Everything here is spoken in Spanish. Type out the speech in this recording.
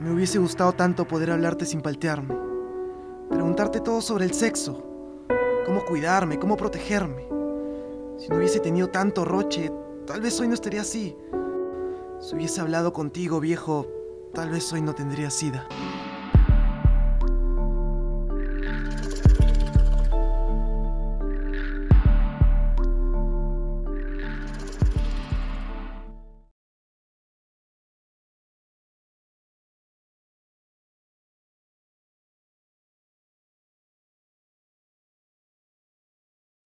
Me hubiese gustado tanto poder hablarte sin paltearme. Preguntarte todo sobre el sexo. Cómo cuidarme, cómo protegerme. Si no hubiese tenido tanto roche, tal vez hoy no estaría así. Si hubiese hablado contigo, viejo, tal vez hoy no tendría sida.